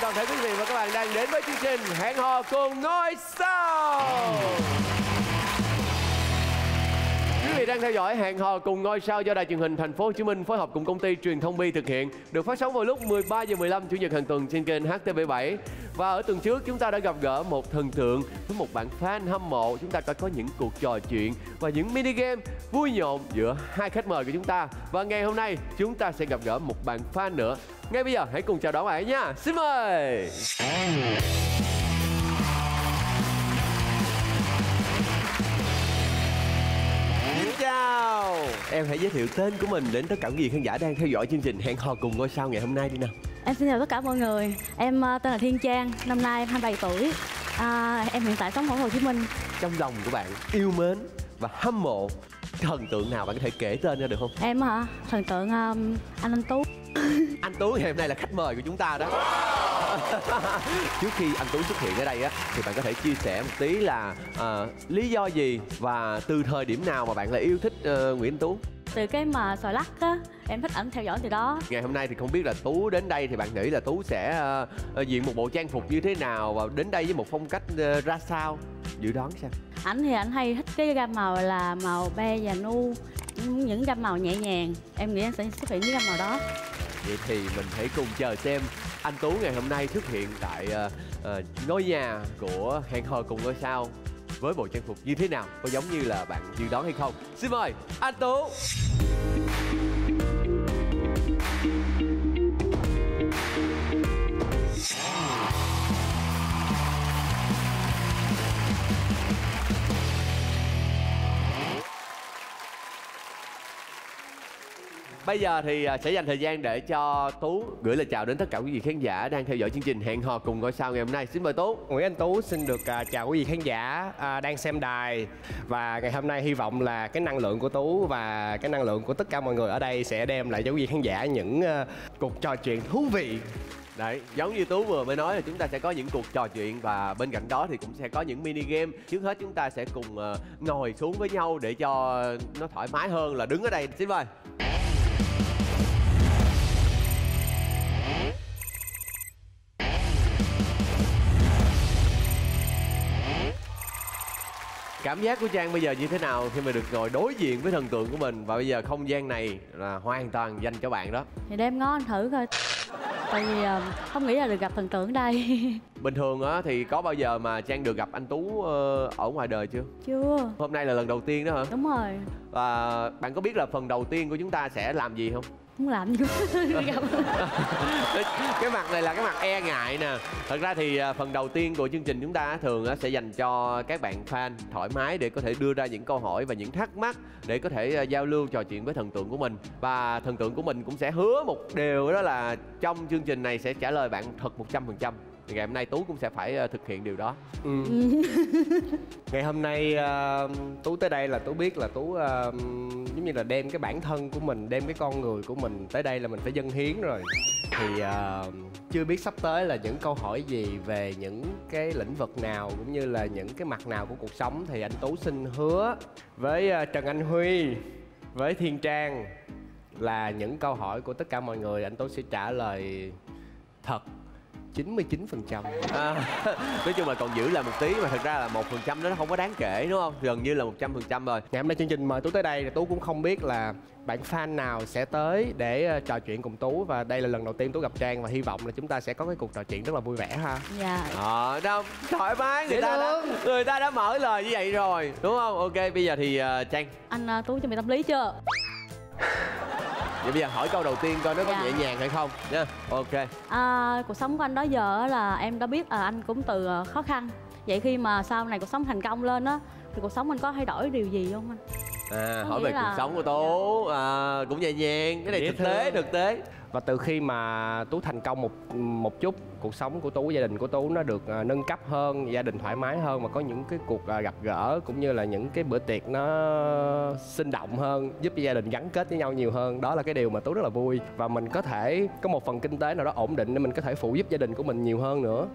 chào mừng toàn thể quý vị và các bạn đang đến với chương trình Hẹn hò cùng ngôi sao. Vị đang theo dõi Hẹn hò cùng ngôi sao do Đài truyền hình Thành phố Hồ Chí Minh phối hợp cùng công ty Truyền thông Bi thực hiện, được phát sóng vào lúc 13 giờ 15 chủ nhật hàng tuần trên kênh HTV7. Và ở tuần trước chúng ta đã gặp gỡ một thần tượng với một bạn fan hâm mộ. Chúng ta đã có những cuộc trò chuyện và những mini game vui nhộn giữa hai khách mời của chúng ta. Và ngày hôm nay chúng ta sẽ gặp gỡ một bạn fan nữa. Ngay bây giờ hãy cùng chào đón bạn ấy nha. Xin mời. Em hãy giới thiệu tên của mình đến tất cả quý vị khán giả đang theo dõi chương trình Hẹn hò cùng ngôi sao ngày hôm nay đi nào Em xin chào tất cả mọi người. Em ờ, tên là Thiên Trang, năm nay em 27 tuổi. À, em hiện tại sống ở Hồ Chí Minh. Trong lòng của bạn yêu mến và hâm mộ thần tượng nào bạn có thể kể tên ra được không? Em hả? Thần tượng um, anh Anh Tú. Anh Tú ngày hôm nay là khách mời của chúng ta đó Trước khi anh Tú xuất hiện ở đây á Thì bạn có thể chia sẻ một tí là à, Lý do gì và từ thời điểm nào mà bạn lại yêu thích ờ, Nguyễn Anh Tú Từ cái mà xoài lắc á, em thích ảnh theo dõi từ đó. Ngày hôm nay thì không biết là Tú đến đây thì bạn nghĩ là Tú sẽ ờ, diện một bộ trang phục như thế nào Và đến đây với một phong cách ờ, ra sao Dự đoán xem Ảnh thì ảnh hay thích cái gam màu là màu be và nu. Những gam màu nhẹ nhàng. Em nghĩ anh sẽ xuất hiện với gam màu đó. Vậy thì mình hãy cùng chờ xem anh Tú ngày hôm nay xuất hiện tại uh, uh, ngôi nhà của Hẹn hò cùng ngôi sao với bộ trang phục như thế nào có giống như là bạn dự đoán hay không? Xin mời anh Tú! Bây giờ thì à, sẽ dành thời gian để cho Tú gửi lời chào đến tất cả quý vị khán giả đang theo dõi chương trình Hẹn hò cùng ngôi sao ngày hôm nay. Xin mời Tú. Nguyễn Anh Tú xin được à, chào quý vị khán giả à, đang xem đài và ngày hôm nay hy vọng là cái năng lượng của Tú và cái năng lượng của tất cả mọi người ở đây sẽ đem lại cho quý vị khán giả những cuộc trò chuyện thú vị Đấy, giống như Tú vừa mới nói là chúng ta sẽ có những cuộc trò chuyện và bên cạnh đó thì cũng sẽ có những mini game. Trước hết chúng ta sẽ cùng ngồi xuống với nhau để cho nó thoải mái hơn là đứng ở đây. Xin mời. Cảm giác của Trang bây giờ như thế nào khi mà được ngồi đối diện với thần tượng của mình và bây giờ không gian này là hoàn toàn dành cho bạn đó. Thì để em ngó anh thử coi. Tại vì ờ, không nghĩ là được gặp thần tượng đây. Bình thường á thì có bao giờ mà Trang được gặp anh Tú ờ, ở ngoài đời chưa? Chưa. Hôm nay là lần đầu tiên đó hả? Đúng rồi. Và bạn có biết là phần đầu tiên của chúng ta sẽ làm gì không? Không làm gì cái mặt này là cái mặt e ngại nè. Thật ra thì à, phần đầu tiên của chương trình chúng ta thường sẽ dành cho các bạn fan thoải mái để có thể đưa ra những câu hỏi và những thắc mắc để có thể à, giao lưu trò chuyện với thần tượng của mình. Và thần tượng của mình cũng sẽ hứa một điều, đó là trong chương trình này sẽ trả lời bạn thật 100% thì ngày hôm nay Tú cũng sẽ phải à, thực hiện điều đó. Ừ. ngày hôm nay à, Tú tới đây là Tú biết là Tú à, giống như là đem cái bản thân của mình đem cái con người của mình tới đây là mình phải dâng hiến rồi. Thì chưa biết sắp tới là những câu hỏi gì về những cái lĩnh vực nào cũng như là những cái mặt nào của cuộc sống thì anh Tú xin hứa với Trần Anh Huy với Thiên Trang là những câu hỏi của tất cả mọi người. Anh Tú sẽ trả lời thật 99% à, nói chung là còn giữ lại một tí mà thật ra là một phần trăm nó không có đáng kể đúng không gần như là một trăm phần trăm rồi Ngày hôm nay chương trình mời Tú tới đây thì Tú cũng không biết là bạn fan nào sẽ tới để ờ, trò chuyện cùng Tú và đây là lần đầu tiên Tú gặp Trang và hy vọng là chúng ta sẽ có cái cuộc trò chuyện rất là vui vẻ ha. Dạ. Ờ, đâu thoải mái người ta đã người ta đã mở lời như vậy rồi đúng không ok bây giờ thì uh, trang Anh ờ, Tú chuẩn bị tâm lý chưa? vậy bây giờ hỏi câu đầu tiên coi nó có Dạ. nhẹ nhàng hay không. Nha ok. À, cuộc sống của anh đó giờ á là em đã biết là anh cũng từ ờ, khó khăn. Vậy khi mà sau này cuộc sống thành công lên á thì cuộc sống anh có thay đổi điều gì không anh? À Có hỏi về là- cuộc sống của tú. À, cũng nhẹ nhàng cái này Dễ thực tế thương. thực tế và từ khi mà Tú thành công một một chút, cuộc sống của Tú, gia đình của Tú nó được à, nâng cấp hơn, gia đình thoải mái hơn và có những cái cuộc à, gặp gỡ cũng như là những cái bữa tiệc nó sinh động hơn, giúp gia đình gắn kết với nhau nhiều hơn. Đó là cái điều mà Tú rất là vui và mình có thể có một phần kinh tế nào đó ổn định để mình có thể phụ giúp gia đình của mình nhiều hơn nữa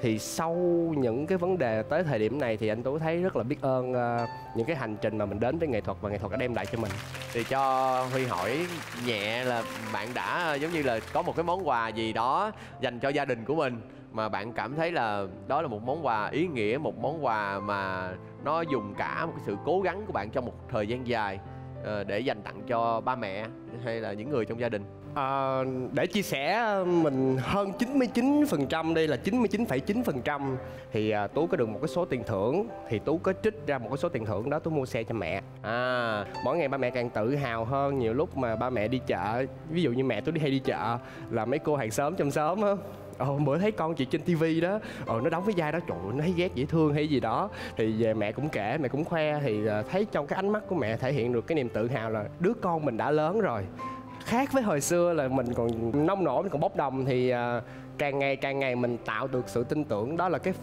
thì sau những cái vấn đề tới thời điểm này thì anh tú thấy rất là biết ơn uh, những cái hành trình mà mình đến với nghệ thuật và nghệ thuật đã đem lại cho mình. Thì cho huy hỏi nhẹ là bạn đã ờ, giống như là có một cái món quà gì đó dành cho gia đình của mình mà bạn cảm thấy là đó là một món quà ý nghĩa một món quà mà nó dùng cả một cái sự cố gắng của bạn trong một thời gian dài uh, để dành tặng cho ba mẹ hay là những người trong gia đình? À, để chia sẻ ờ, mình hơn 99% đây là 99,9% thì à, Tú có được một cái số tiền thưởng. Thì Tú có trích ra một cái số tiền thưởng đó Tú mua xe cho mẹ. À mỗi ngày ba mẹ càng tự hào hơn. Nhiều lúc mà ba mẹ đi chợ ví dụ như mẹ Tú đi hay đi chợ là mấy cô hàng xóm trong xóm á Ồ, bữa thấy con chị trên tivi đó Ồ, nó đóng cái vai đó trời ơi, nó thấy ghét dễ thương hay gì đó. Thì về mẹ cũng kể mẹ cũng khoe thì thấy trong cái ánh mắt của mẹ thể hiện được cái niềm tự hào là đứa con mình đã lớn rồi khác với hồi xưa là mình còn nông nổi mình còn bốc đồng thì à, càng ngày càng ngày mình tạo được sự tin tưởng. Đó là cái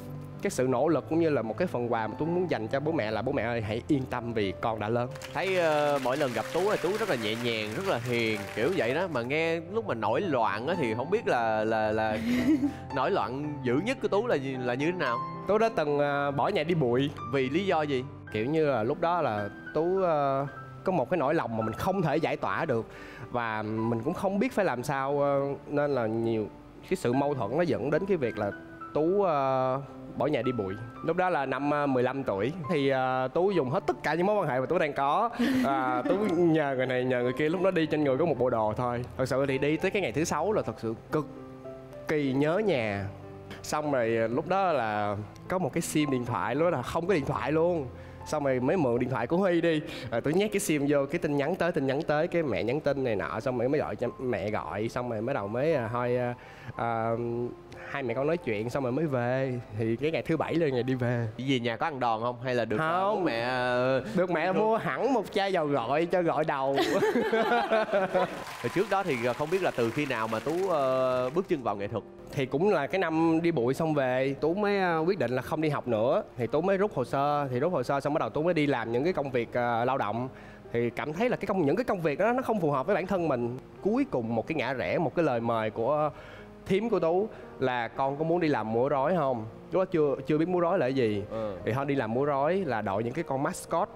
cái sự nỗ lực cũng như là một cái phần quà mà tôi muốn dành cho bố mẹ là bố mẹ ơi hãy yên tâm vì con đã lớn. Thấy ờ, mỗi lần gặp tú là tú rất là nhẹ nhàng rất là hiền kiểu vậy đó. Mà nghe lúc mà nổi loạn á thì không biết là là là nổi loạn dữ nhất của tú là là như thế nào? Tôi đã từng à, bỏ nhà đi bụi. Vì lý do gì? Kiểu như là lúc đó là tú ờ, có một cái nỗi lòng mà mình không thể giải tỏa được. Và mình cũng không biết phải làm sao ờ, nên là nhiều cái sự mâu thuẫn nó dẫn đến cái việc là tú ờ, bỏ nhà đi bụi. Lúc đó là năm ờ, 15 tuổi thì ờ, tú dùng hết tất cả những mối quan hệ mà tú đang có. Tú nhờ người này nhờ người kia lúc đó đi trên người có một bộ đồ thôi. Thật sự thì đi tới cái ngày thứ sáu là thật sự cực kỳ nhớ nhà. Xong rồi lúc đó là có một cái sim điện thoại lúc đó là không có điện thoại luôn xong rồi mới mượn điện thoại của huy đi. Rồi tôi nhét cái sim vô cái tin nhắn tới tin nhắn tới cái mẹ nhắn tin này nọ. Xong rồi mới gọi cho mẹ gọi xong rồi mới đầu mới à, thôi à, à, hai mẹ con nói chuyện xong rồi mới về. Thì cái ngày thứ bảy là ngày đi về. Vì nhà có ăn đòn không? Hay là được ờ, Không. mẹ được mẹ mua hẳn một chai dầu gội cho gội đầu. Hồi trước đó thì không biết là từ khi nào mà tú ờ, bước chân vào nghệ thuật thì cũng là cái năm đi bụi xong về tú mới à, quyết định là không đi học nữa. Thì tú mới rút hồ sơ thì rút hồ sơ xong bắt đầu tú mới đi làm những cái công việc à, lao động. Thì cảm thấy là cái công những cái công việc đó nó không phù hợp với bản thân mình. Cuối cùng một cái ngã rẽ một cái lời mời của thím của tú là con có muốn đi làm múa rối không? Lúc đó chưa chưa biết múa rối là cái gì. Ừ. thì thôi đi làm múa rối là đội những cái con mascot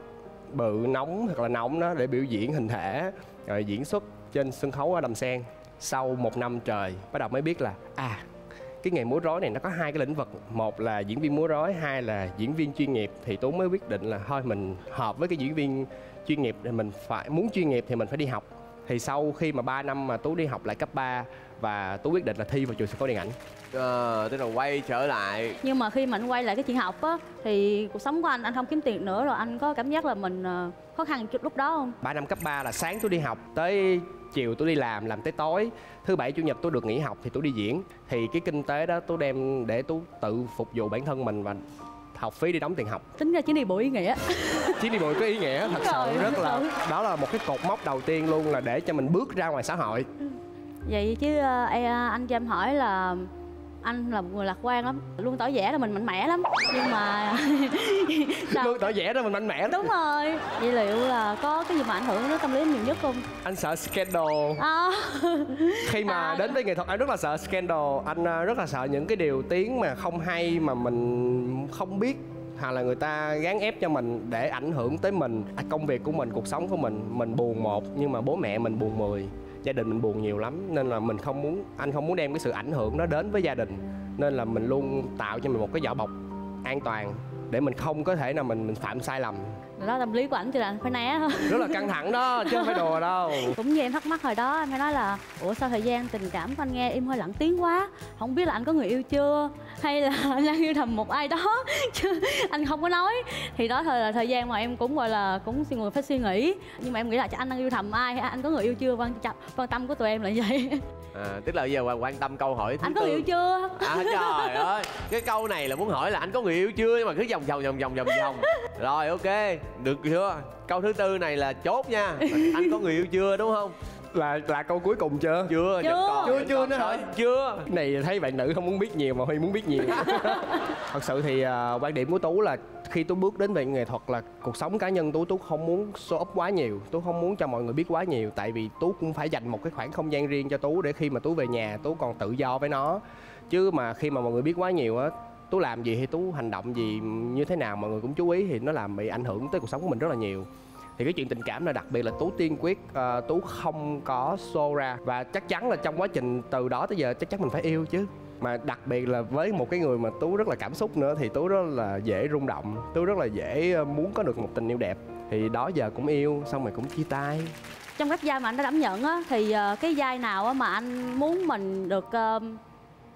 bự nóng hoặc là nóng đó để biểu diễn hình thể rồi diễn xuất trên sân khấu ở đầm sen sau một năm trời bắt đầu mới biết là à cái nghề múa rối này nó có hai cái lĩnh vực. Một là diễn viên múa rối hai là diễn viên chuyên nghiệp. Thì tú mới quyết định là thôi mình hợp với cái diễn viên chuyên nghiệp thì mình phải muốn chuyên nghiệp thì mình phải đi học. Thì sau khi mà 3 năm mà tú đi học lại cấp 3 và tú quyết định là thi vào trường sân khấu điện ảnh. Ờ, tức là quay trở lại. Nhưng mà khi mà anh quay lại cái chuyện học á thì cuộc sống của anh anh không kiếm tiền nữa rồi anh có cảm giác là mình ờ, khó khăn chút lúc đó không? 3 năm cấp 3 là sáng tôi đi học tới chiều tôi đi làm làm tới tối. Thứ bảy chủ nhật tôi được nghỉ học thì tôi đi diễn. Thì cái kinh tế đó tôi đem để tôi tự phục vụ bản thân mình và học phí đi đóng tiền học. Tính ra chuyến đi buổi ý nghĩa. Chuyến đi bụi có ý nghĩa thật sự rất là đúng. đó là một cái cột mốc đầu tiên luôn là để cho mình bước ra ngoài xã hội. Vậy chứ ờ, anh cho em hỏi là anh là một người lạc quan lắm luôn tỏ vẻ là mình mạnh mẽ lắm. Nhưng mà sao? Luôn tỏ vẻ đó mình mạnh mẽ lắm. Đúng rồi. Vậy liệu là có cái gì mà ảnh hưởng đến tâm lý nhiều nhất không? Anh sợ scandal. À, khi mà À. đến với nghệ thuật anh rất là sợ scandal. Anh à, rất là sợ những cái điều tiếng mà không hay mà mình không biết hoặc là người ta gán ép cho mình để ảnh hưởng tới mình. À, công việc của mình cuộc sống của mình mình buồn một nhưng mà bố mẹ mình buồn mười gia đình mình buồn nhiều lắm, nên là mình không muốn, anh không muốn đem cái sự ảnh hưởng đó đến với gia đình. Nên là mình luôn tạo cho mình một cái vỏ bọc an toàn để mình không có thể nào mình mình phạm sai lầm. Đó tâm lý của ảnh thì là anh phải né. Thôi rất là căng thẳng đó chứ không phải đùa đâu. Cũng như em thắc mắc hồi đó em hay nói là ủa sao thời gian tình cảm của anh nghe im hơi lặng tiếng quá? Không biết là anh có người yêu chưa? Hay là anh đang yêu thầm một ai đó? Chứ anh không có nói. Thì đó thời là thời gian mà em cũng gọi là cũng suy người phải suy nghĩ. Nhưng mà em nghĩ là anh đang yêu thầm ai hay anh có người yêu chưa? Quan quan tâm của tụi em là vậy à, tức là bây giờ quan tâm câu hỏi thứ anh có tư. yêu chưa? À trời ơi cái câu này là muốn hỏi là anh có người yêu chưa? Nhưng mà cứ vòng vòng vòng vòng vòng vòng. Rồi ok. Được chưa? Câu thứ tư này là chốt nha. Anh có người yêu chưa đúng không? Là là câu cuối cùng chưa? Chưa vẫn Chưa. còn, Chưa, vẫn chưa còn nữa hả? chưa. Này thấy bạn nữ không muốn biết nhiều mà huy muốn biết nhiều. Thật sự thì à, quan điểm của tú là khi tú bước đến về nghệ thuật là cuộc sống cá nhân tú tú không muốn show up quá nhiều tú không muốn cho mọi người biết quá nhiều tại vì tú cũng phải dành một cái khoảng không gian riêng cho tú để khi mà tú về nhà tú còn tự do với nó. Chứ mà khi mà mọi người biết quá nhiều á tú làm gì hay tú hành động gì như thế nào mọi người cũng chú ý thì nó làm bị ảnh hưởng tới cuộc sống của mình rất là nhiều. Thì cái chuyện tình cảm là đặc biệt là tú tiên quyết uh, tú không có show ra. Và chắc chắn là trong quá trình từ đó tới giờ chắc chắn mình phải yêu chứ mà đặc biệt là với một cái người mà tú rất là cảm xúc nữa thì tú rất là dễ rung động tú rất là dễ ờ, muốn có được một tình yêu đẹp. Thì đó giờ cũng yêu xong rồi cũng chia tay. Trong các vai mà anh đã đảm nhận á thì ờ, cái vai nào á mà anh muốn mình được ờ,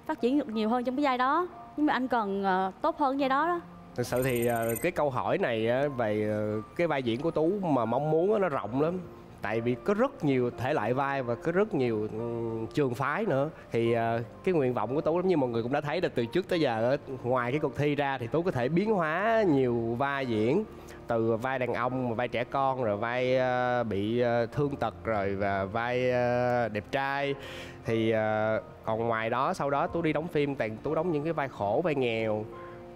phát triển được nhiều hơn trong cái vai đó? Nhưng mà anh cần tốt hơn vai đó đó. Thực sự thì cái câu hỏi này về cái vai diễn của tú mà mong muốn nó rộng lắm tại vì có rất nhiều thể loại vai và có rất nhiều ừ, trường phái nữa. Thì ờ, cái nguyện vọng của tú giống như mọi người cũng đã thấy là từ trước tới giờ ngoài cái cuộc thi ra thì tú có thể biến hóa nhiều vai diễn. Từ vai đàn ông, vai trẻ con, rồi vai ờ, bị ờ, thương tật, rồi và vai đẹp trai. Thì còn ngoài đó, sau đó tú đi đóng phim, toàn tú đóng những cái vai khổ, vai nghèo,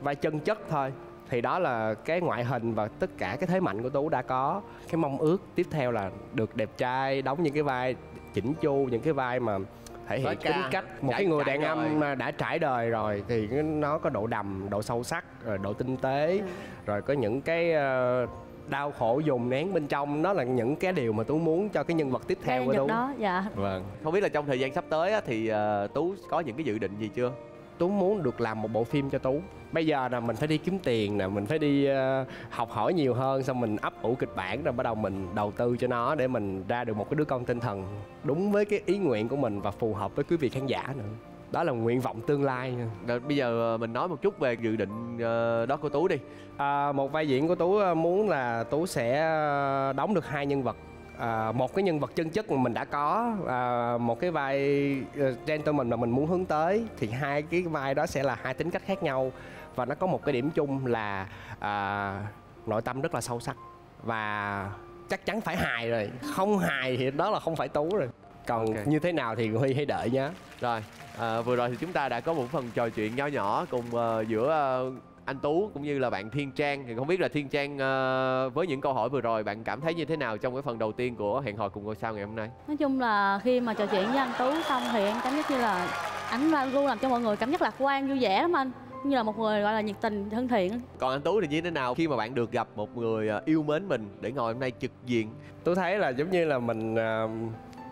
vai chân chất thôi thì đó là cái ngoại hình và tất cả cái thế mạnh của tú đã có. Cái mong ước tiếp theo là được đẹp trai đóng những cái vai chỉnh chu những cái vai mà thể hiện tính cách một trải- cái người đàn ông mà đã trải đời rồi thì nó có độ đầm độ sâu sắc rồi độ tinh tế rồi có những cái ờ, đau khổ dồn nén bên trong. Đó là những cái điều mà tú muốn cho cái nhân vật tiếp theo Cái của tú. đó dạ. Vâng. Không biết là trong thời gian sắp tới á, thì ờ, tú có những cái dự định gì chưa tú muốn được làm một bộ phim cho tú. Bây giờ là mình phải đi kiếm tiền nè mình phải đi ờ, học hỏi nhiều hơn xong mình ấp ủ kịch bản rồi bắt đầu mình đầu tư cho nó để mình ra được một cái đứa con tinh thần đúng với cái ý nguyện của mình và phù hợp với quý vị khán giả nữa. Đó là nguyện vọng tương lai. Rồi, bây giờ ờ, mình nói một chút về dự định ờ, đó của tú đi. À, một vai diễn của tú muốn là tú sẽ đóng được hai nhân vật à, một cái nhân vật chân chất mà mình đã có à, một cái vai ờ, gentleman mà mình muốn hướng tới thì hai cái vai đó sẽ là hai tính cách khác nhau. Và nó có một cái điểm chung là à, nội tâm rất là sâu sắc và chắc chắn phải hài rồi. Không hài thì đó là không phải tú rồi. Còn Ok. như thế nào thì huy hãy đợi nhé rồi ờ, vừa rồi thì chúng ta đã có một phần trò chuyện nho nhỏ cùng ờ, giữa ờ, anh tú cũng như là bạn thiên trang. Thì không biết là thiên trang ờ, với những câu hỏi vừa rồi bạn cảm thấy như thế nào trong cái phần đầu tiên của hẹn hò cùng ngôi sao ngày hôm nay? Nói chung là khi mà trò chuyện với anh tú xong thì em cảm giác như là ảnh luôn làm cho mọi người cảm giác lạc quan vui vẻ lắm anh. Như là một người gọi là nhiệt tình thân thiện còn anh tú thì như thế nào khi mà bạn được gặp một người ờ, yêu mến mình để ngồi hôm nay trực diện? Tôi thấy là giống như là mình ờ,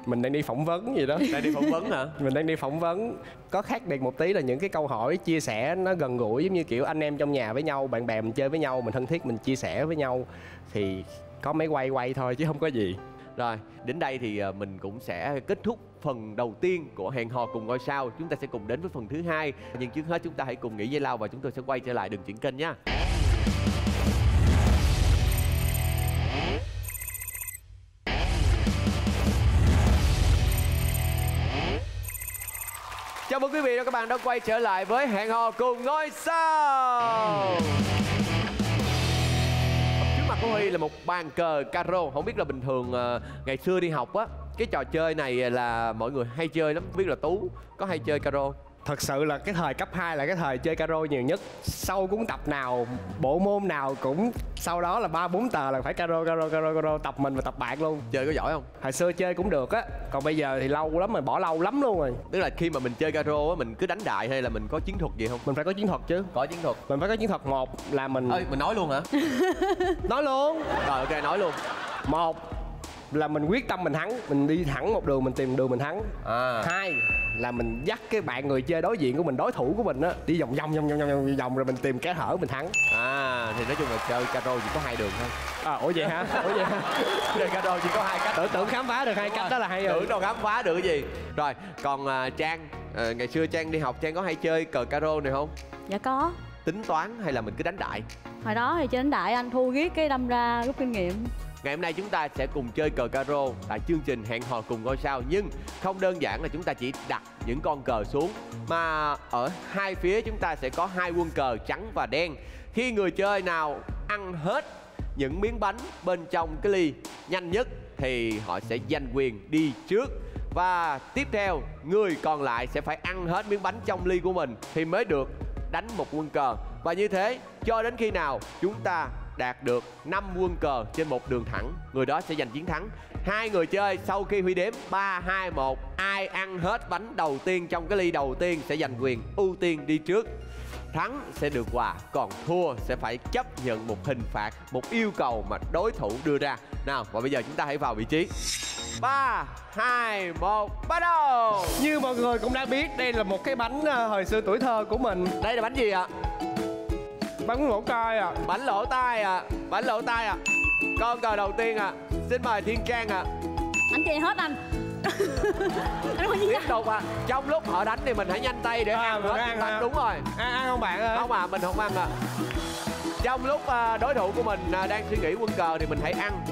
mình đang đi phỏng vấn gì đó đang đi phỏng vấn hả mình đang đi phỏng vấn có khác biệt một tí là những cái câu hỏi chia sẻ nó gần gũi giống như kiểu anh em trong nhà với nhau bạn bè mình chơi với nhau mình thân thiết mình chia sẻ với nhau thì có máy quay quay thôi chứ không có gì Rồi, đến đây thì ờ, mình cũng sẽ kết thúc phần đầu tiên của hẹn hò cùng ngôi sao. Chúng ta sẽ cùng đến với phần thứ hai. Nhưng trước hết chúng ta hãy cùng nghỉ dây lao và chúng tôi sẽ quay trở lại đường chuyển kênh nha. Quý vị và các bạn đã quay trở lại với hẹn hò cùng ngôi sao. trước mặt của Huy là một bàn cờ caro, không biết là bình thường ờ, ngày xưa đi học á, cái trò chơi này là mọi người hay chơi lắm, không biết là tú có hay chơi caro thật sự là cái thời cấp 2 là cái thời chơi caro nhiều nhất. Sau cuốn tập nào bộ môn nào cũng sau đó là ba bốn tờ là phải caro caro caro caro tập mình và tập bạn luôn. Chơi có giỏi không? Hồi xưa chơi cũng được á còn bây giờ thì lâu lắm rồi bỏ lâu lắm luôn rồi. Tức là khi mà mình chơi caro á mình cứ đánh đại hay là mình có chiến thuật gì không? Mình phải có chiến thuật chứ. Có chiến thuật. Mình phải có chiến thuật một là mình ơi mình nói luôn hả? Nói luôn. Rồi ok nói luôn. Một là mình quyết tâm mình thắng mình đi thẳng một đường mình tìm đường mình thắng. À. Hai là mình dắt cái bạn người chơi đối diện của mình đối thủ của mình á đi vòng vòng vòng vòng vòng vòng, vòng rồi mình tìm cái hở mình thắng. À thì nói chung là chơi caro chỉ có hai đường thôi. À ủa vậy hả? Ủa vậy hả? Chơi caro chỉ có hai cách. Tưởng tưởng khám phá được hai cách đó là hay rồi. Tưởng đâu khám phá được cái gì. Rồi còn à, trang à, ngày xưa trang đi học trang có hay chơi cờ caro này không? Dạ có. Tính toán hay là mình cứ đánh đại? Hồi đó thì trên đại anh thua giết cái đâm ra rút kinh nghiệm Ngày hôm nay chúng ta sẽ cùng chơi cờ caro tại chương trình hẹn hò cùng ngôi sao. Nhưng không đơn giản là chúng ta chỉ đặt những con cờ xuống, mà ở hai phía chúng ta sẽ có hai quân cờ trắng và đen. Khi người chơi nào ăn hết những miếng bánh bên trong cái ly nhanh nhất thì họ sẽ giành quyền đi trước. Và tiếp theo, người còn lại sẽ phải ăn hết miếng bánh trong ly của mình thì mới được đánh một quân cờ. Và như thế, cho đến khi nào chúng ta đạt được 5 quân cờ trên một đường thẳng. Người đó sẽ giành chiến thắng. Hai người chơi sau khi huy đếm 3, 2, 1 ai ăn hết bánh đầu tiên trong cái ly đầu tiên sẽ giành quyền ưu tiên đi trước. Thắng sẽ được quà còn thua sẽ phải chấp nhận một hình phạt một yêu cầu mà đối thủ đưa ra. Nào và bây giờ chúng ta hãy vào vị trí. Ba hai một bắt đầu! Như mọi người cũng đã biết đây là một cái bánh ờ, hồi xưa tuổi thơ của mình. Đây là bánh gì ạ Bánh lỗ cai à bánh lỗ tai à bánh lỗ tai à con cờ đầu tiên à xin mời thiên trang à anh chèn hết anh. Anh không tiếp tục à trong lúc họ đánh thì mình hãy nhanh tay để À, ăn mình hết ăn bánh hả? đúng rồi. Ăn, ăn không bạn ơi. Không à mình không ăn à trong lúc à, đối thủ của mình đang suy nghĩ quân cờ thì mình hãy ăn.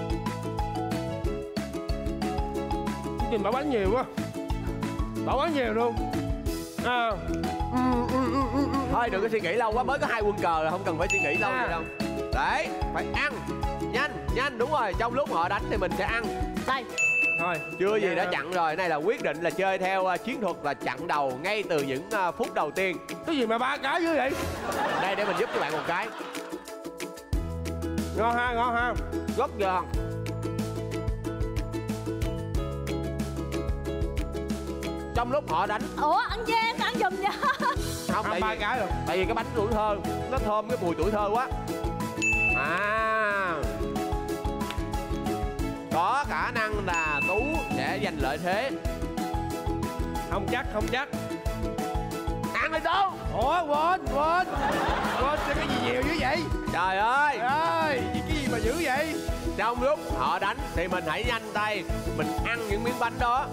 Nhìn bỏ bánh nhiều quá. Bỏ bánh nhiều luôn. À. thôi đừng có suy nghĩ lâu quá mới có hai quân cờ là không cần phải suy nghĩ lâu À. vậy đâu. Đấy phải ăn nhanh nhanh đúng rồi trong lúc họ đánh thì mình sẽ ăn. Đây. Thôi. Chưa gì đã Dạ. chặn rồi này là quyết định là chơi theo à, chiến thuật là chặn đầu ngay từ những à, phút đầu tiên. Cái gì mà ba cái dữ vậy? Đây để mình giúp cho bạn một cái. Ngon ha ngon ha. Rất giòn trong lúc họ đánh. Ủa anh sao ăn giùm vậy không tại ba vì, cái rồi. tại vì cái bánh tuổi thơ nó thơm cái mùi tuổi thơ quá. À. Có khả năng là tú sẽ giành lợi thế. Không chắc không chắc. Ăn đi tú. Ủa quên quên. Quên cho cái gì nhiều dữ vậy? Trời ơi. Trời ơi cái gì mà dữ vậy? Trong lúc họ đánh thì mình hãy nhanh tay mình ăn những miếng bánh đó.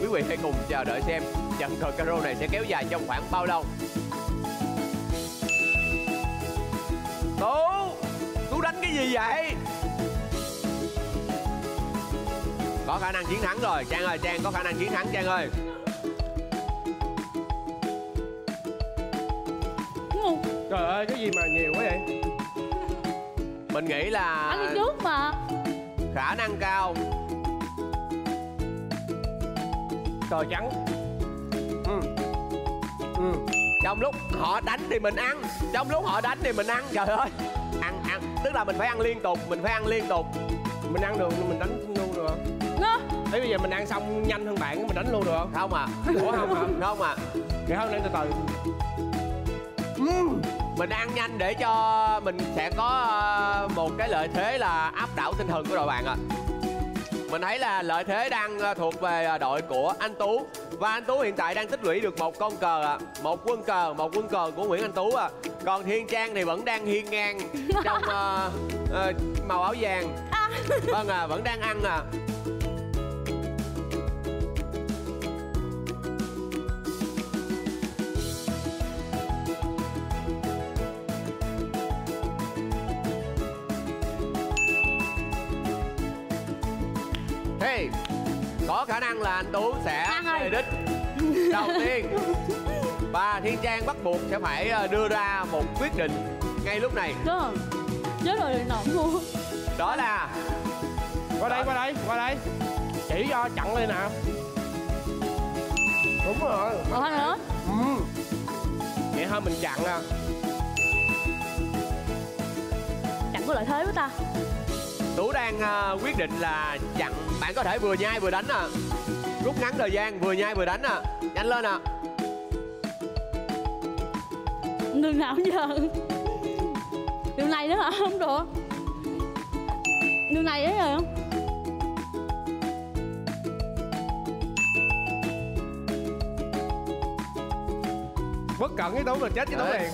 Quý vị hãy cùng chờ đợi xem trận cờ caro này sẽ kéo dài trong khoảng bao lâu? Tú tú đánh cái gì vậy? Có khả năng chiến thắng rồi trang ơi trang có khả năng chiến thắng trang ơi. Trời ơi cái gì mà nhiều quá vậy? Mình nghĩ là ăn đi trước mà. khả năng cao. Cờ trắng Ừ. Trong lúc họ đánh thì mình ăn. Trong lúc họ đánh thì mình ăn. Trời ơi. Ăn ăn. Tức là mình phải ăn liên tục. Mình phải ăn liên tục. Mình ăn được mình đánh luôn được không? Thế bây giờ mình ăn xong nhanh hơn bạn mình đánh luôn được không? không à. Ủa không hả? không à. Vậy thôi ăn từ từ. Mình ăn nhanh để cho mình sẽ có ờ, một cái lợi thế là áp đảo tinh thần của đội bạn ạ mình thấy là lợi thế đang ờ, thuộc về ờ, đội của anh tú. Và anh tú hiện tại đang tích lũy được một con cờ ạ. Một quân cờ một quân cờ của nguyễn anh tú ạ. Còn thiên trang thì vẫn đang hiên ngang trong ờ, ờ, màu áo vàng. Vâng à vẫn đang ăn à đầu tiên và Thiên Trang bắt buộc sẽ phải ờ, đưa ra một quyết định ngay lúc này. Rồi Chết rồi nổn luôn. Đó là Qua đây qua đây qua đây. Chỉ cho chặn lên nè Đúng rồi. Còn hai nữa Ừ Vậy thôi mình chặn à. Chẳng có lợi thế của ta. Tú đang ờ, quyết định là chặn. Bạn có thể vừa nhai vừa đánh à. Rút ngắn thời gian vừa nhai vừa đánh à nhanh lên à Đường nào giờ Đường này nữa hả? Không được Đường này đấy rồi không? Bất cẩn cái Tú là chết cái Tú Đấy. liền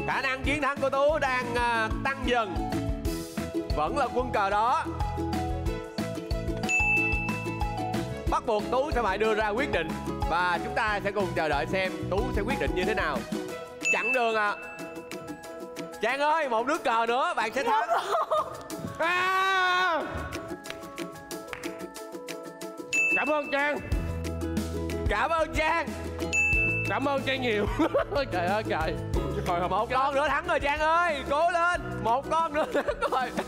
khả năng chiến thắng của Tú đang ờ, tăng dần vẫn là quân cờ đó. Bắt buộc Tú sẽ phải đưa ra quyết định và chúng ta sẽ cùng chờ đợi xem Tú sẽ quyết định như thế nào. Chặn đường à Trang ơi một nước cờ nữa bạn sẽ thắng. À! Cảm ơn Trang cảm ơn Trang Cảm ơn Trang nhiều. Trời ơi trời Hộp một con nữa thắng rồi Trang ơi. Cố lên. Một con nữa thắng rồi.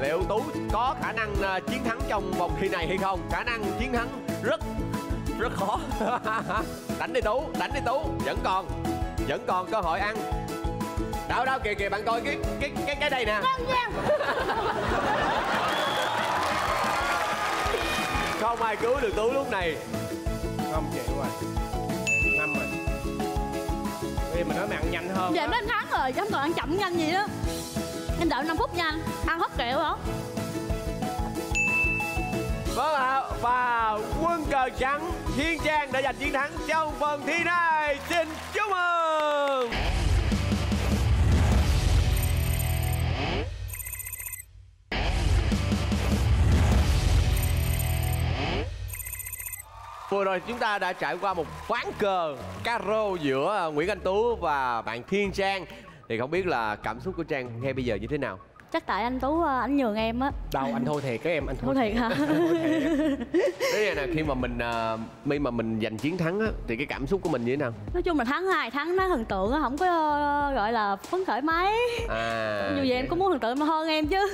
Liệu Tú có khả năng ờ, chiến thắng trong vòng thi này hay không? Khả năng chiến thắng rất rất khó. Đánh đi Tú đánh đi Tú. Vẫn còn vẫn còn cơ hội ăn. Ở đâu kìa kìa bạn coi cái cái cái cái đây nè. Không ai cứu được tú lúc này không chịu rồi. Năm rồi. Vì mình nói mày ăn nhanh hơn Vậy á. nó anh thắng rồi, chứ không còn ăn chậm nhanh gì đó. Em đợi 5 phút nha anh Ăn hết kẹo hả? Vâng ạ, và quân cờ trắng Thiên Trang đã giành chiến thắng trong phần thi này. Xin chúc mừng Vừa rồi chúng ta đã trải qua một ván cờ caro giữa Nguyễn Anh Tú và bạn Thiên Trang Thì không biết là cảm xúc của Trang ngay bây giờ như thế nào? Chắc tại anh Tú ờ, anh nhường em á đâu anh thua thiệt cái em anh thua Thua thiệt hả? Thế này nè, khi mà mình à, khi mà mình giành chiến thắng á thì cái cảm xúc của mình như thế nào? Nói chung là thắng hai thắng nó thần tượng á Không có ờ, gọi là phấn khởi mấy À. Dù vậy em có muốn thần tượng hơn em chứ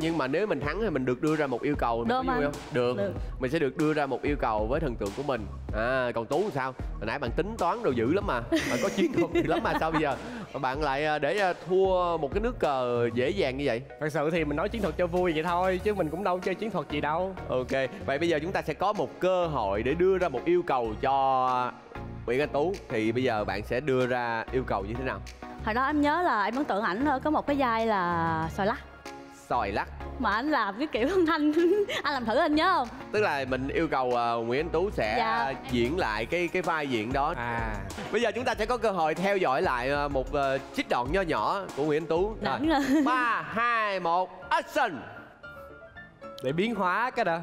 nhưng mà nếu mình thắng thì mình được đưa ra một yêu cầu mình Được có vui không? Được. Được. Mình sẽ được đưa ra một yêu cầu với thần tượng của mình. À còn Tú thì sao? Hồi nãy bạn tính toán đồ dữ lắm mà. Bạn có chiến thuật gì lắm mà sao bây giờ? Bạn lại à, để à, thua một cái nước cờ dễ dàng như vậy. thật sự thì mình nói chiến thuật cho vui vậy thôi chứ mình cũng đâu chơi chiến thuật gì đâu Ok. Vậy bây giờ chúng ta sẽ có một cơ hội để đưa ra một yêu cầu cho Nguyễn Anh Tú thì bây giờ bạn sẽ đưa ra yêu cầu như thế nào? Hồi đó em nhớ là em ấn tượng ảnh có một cái vai là xoài lắc Sòi lắc. Mà anh làm cái kiểu âm thanh Anh làm thử anh nhớ không? tức là mình yêu cầu à, Nguyễn Anh Tú sẽ Dạ. diễn lại cái cái vai diễn đó. À. Bây giờ chúng ta sẽ có cơ hội theo dõi lại à, một trích đoạn nho nhỏ của Nguyễn Anh Tú. Rảnh rồi. ba hai một action! Để biến hóa cái đó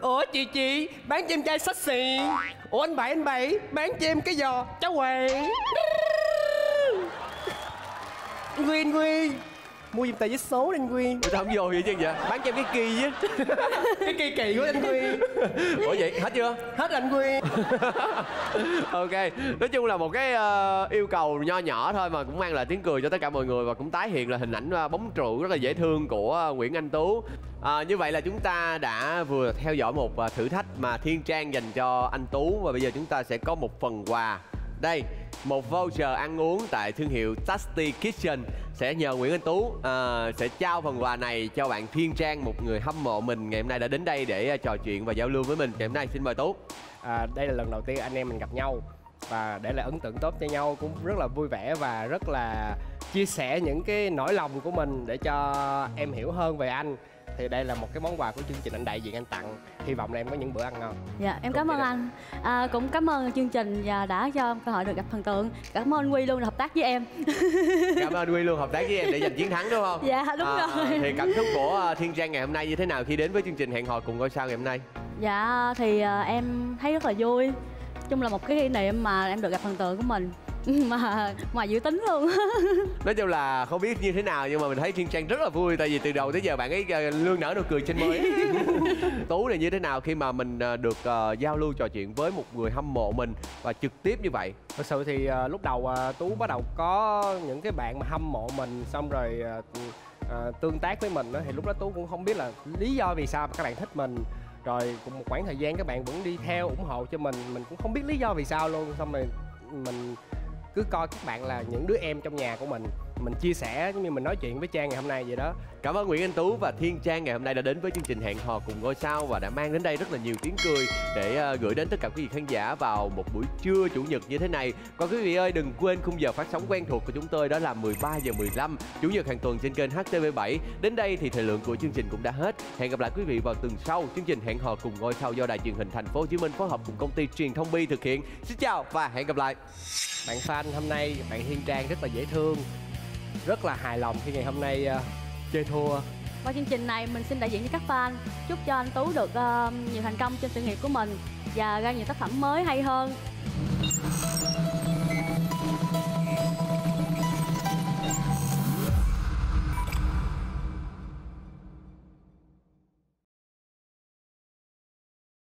Ủa chị chị bán cho em chai sexy. Ủa anh Bảy anh Bảy bán cho em cái giò. Cháu Hoàng Nguyên Nguyên. Mua giùm tờ giấy số đi anh Nguyên. Ủa sao không vô vậy chứ vậy? Bán cho em cái kỳ chứ. Cái kỳ kỳ của anh Nguyên. Ủa vậy hết chưa? Hết anh Nguyên. Ok nói chung là một cái ờ, yêu cầu nho nhỏ thôi mà cũng mang lại tiếng cười cho tất cả mọi người và cũng tái hiện là hình ảnh ờ, bóng trụ rất là dễ thương của ờ, Nguyễn Anh Tú. À, như vậy là chúng ta đã vừa theo dõi một thử thách mà Thiên Trang dành cho anh Tú và bây giờ chúng ta sẽ có một phần quà. Đây một voucher ăn uống tại thương hiệu Tasty Kitchen sẽ nhờ Nguyễn Anh Tú ờ, sẽ trao phần quà này cho bạn Thiên Trang một người hâm mộ mình. Ngày hôm nay đã đến đây để à, trò chuyện và giao lưu với mình. Ngày hôm nay xin mời Tú. À, Đây là lần đầu tiên anh em mình gặp nhau Và để lại ấn tượng tốt cho nhau cũng rất là vui vẻ và rất là chia sẻ những cái nỗi lòng của mình để cho em hiểu hơn về anh thì đây là một cái món quà của chương trình anh đại diện anh tặng. Hy vọng là em có những bữa ăn ngon. Dạ em cảm ơn anh. À, Cũng cảm ơn chương trình và đã cho em cơ hội được gặp thần tượng. Cảm ơn anh Quy luôn đã hợp tác với em. Cảm ơn Huy luôn hợp tác với em để giành chiến thắng đúng không? Dạ, đúng rồi. Thì cảm xúc của ờ, Thiên Trang ngày hôm nay như thế nào khi đến với chương trình hẹn hò cùng ngôi sao ngày hôm nay? Dạ thì à, em thấy rất là vui. Chung là một cái kỷ niệm mà em được gặp thần tượng của mình mà ngoài dự tính luôn Nói chung là không biết như thế nào nhưng mà mình thấy Thiên Trang rất là vui tại vì từ đầu tới giờ bạn ấy ờ, luôn nở nụ cười trên môi. Tú này như thế nào khi mà mình ờ, được ờ, giao lưu trò chuyện với một người hâm mộ mình và trực tiếp như vậy? Thật sự thì à, lúc đầu à, Tú bắt đầu có những cái bạn mà hâm mộ mình xong rồi à, tương tác với mình á, thì lúc đó Tú cũng không biết là lý do vì sao mà các bạn thích mình rồi cùng một khoảng thời gian các bạn vẫn đi theo ủng hộ cho mình mình cũng không biết lý do vì sao luôn xong rồi mình cứ coi các bạn là những đứa em trong nhà của mình mình chia sẻ giống như mình nói chuyện với Trang ngày hôm nay vậy đó Cảm ơn Nguyễn Anh Tú và Thiên Trang ngày hôm nay đã đến với chương trình hẹn hò cùng ngôi sao và đã mang đến đây rất là nhiều tiếng cười để ờ, gửi đến tất cả quý vị khán giả vào một buổi trưa chủ nhật như thế này. Còn quý vị ơi đừng quên khung giờ phát sóng quen thuộc của chúng tôi đó là 13 giờ 15 chủ nhật hàng tuần trên kênh HTV7. Đến đây thì thời lượng của chương trình cũng đã hết. Hẹn gặp lại quý vị vào tuần sau chương trình hẹn hò cùng ngôi sao do đài truyền hình Thành phố Hồ Chí Minh phối hợp cùng công ty truyền thông Bi thực hiện. Xin chào và hẹn gặp lại. bạn fan hôm nay bạn Hiên Trang rất là dễ thương rất là hài lòng khi ngày hôm nay uh, chơi thua. Qua chương trình này mình xin đại diện cho các fan. Chúc cho anh tú được uh, nhiều thành công trên sự nghiệp của mình và ra nhiều tác phẩm mới hay hơn.